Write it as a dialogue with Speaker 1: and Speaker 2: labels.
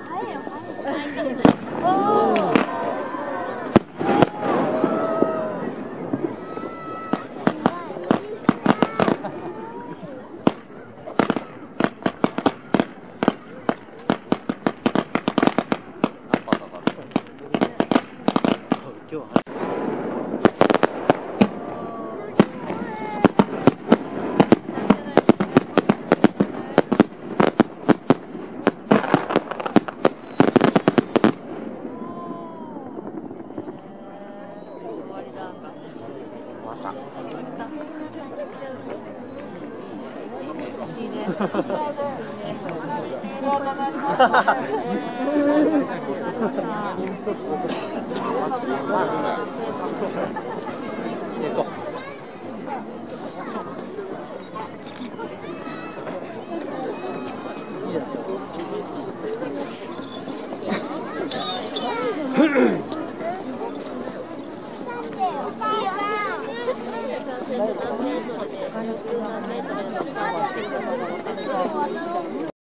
Speaker 1: 今日また
Speaker 2: いいね。
Speaker 1: と
Speaker 2: 何メートルで何メートルでのパワーしてるか